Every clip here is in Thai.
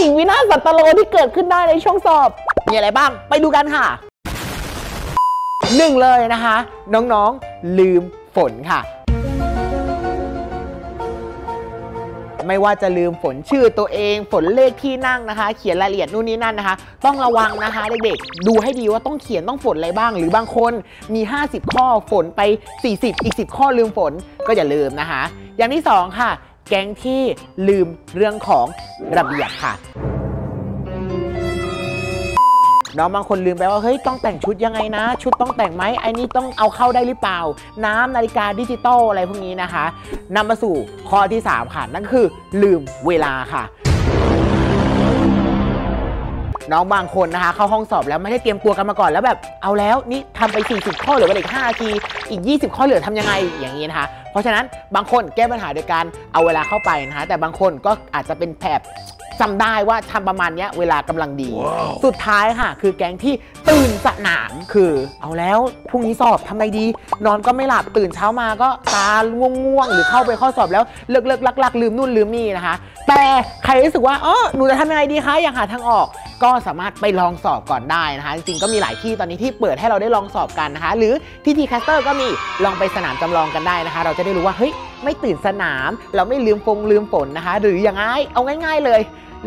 สิ่งวินาศสัตโลที่เกิดขึ้นได้ในช่วงสอบ มีอะไรบ้าง ไปดูกันค่ะหนึ่งเลยนะคะ น้องๆลืมฝนค่ะ ไม่ว่าจะลืมฝนชื่อตัวเอง ฝนเลขที่นั่งนะคะ เขียนรายละเอียดนู่นนี่นั่นนะคะ ต้องระวังนะคะเด็กๆดูให้ดีว่าต้องเขียนต้องฝนอะไรบ้าง หรือบางคนมี 50 ข้อฝนไป 40 อีก 10 ข้อลืมฝนก็อย่าลืมนะคะ อย่างที่ 2 ค่ะ แก๊งที่ลืมเรื่องของระเบียบค่ะน้องบางคนลืมไปว่าเฮ้ยต้องแต่งชุดยังไงนะ ชุดต้องแต่งไหมไอ้นี่ต้องเอาเข้าได้หรือเปล่า น้ำนาฬิกาดิจิตอลอะไรพวกนี้นะคะนำมาสู่ข้อที่ 3 ค่ะ นั่นคือลืมเวลาค่ะ น้องบางคนนะคะ เข้าห้องสอบแล้วไม่ได้เตรียมตัวกันมาก่อนแล้วแบบเอาแล้วนี่ทำไป 40 ข้อเหลือไปอีก5นาทีอีก 20 ข้อเหลือทำยังไงอย่างนี้นะคะ เพราะฉะนั้นบางคนแก้ปัญหาโดยการเอาเวลาเข้าไปนะคะแต่บางคนก็อาจจะเป็นแผบจำได้ว่าทำประมาณเนี้ยเวลากำลังดีสุดท้ายค่ะ คือแก๊งที่ตื่นสนามคือ เอาแล้วพรุ่งนี้สอบทำไงดี นอนก็ไม่หลับตื่นเช้ามาก็ตาง่วงๆ หรือเข้าไปข้อสอบแล้วเลิกเลิกลักลักลืมนู่นลืมนี่นะคะ แต่ใครรู้สึกว่าอ๋อหนูจะทำยังไงดีคะอยากหาทางออก ก็สามารถไปลองสอบก่อนได้นะคะ จริงๆก็มีหลายที่ตอนนี้ที่เปิดให้เราได้ลองสอบกันนะคะ หรือที่ TCASter ก็มีลองไปสนามจำลองกันได้นะคะ เราจะได้รู้ว่าเฮ้ยไม่ตื่นสนาม เราไม่ลืมฟงลืมฝนนะคะ หรืออย่างง่ายเอาง่าย ๆ เลย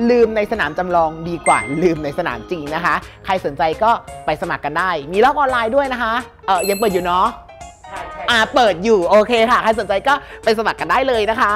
ลืมในสนามจำลองดีกว่าลืมในสนามจริงนะคะ ใครสนใจก็ไปสมัครกันได้ มีรอบออนไลน์ด้วยนะคะ เออยังเปิดอยู่เนาะอ่าเปิดอยู่โอเคค่ะ ใครสนใจก็ไปสมัครกันได้เลยนะคะ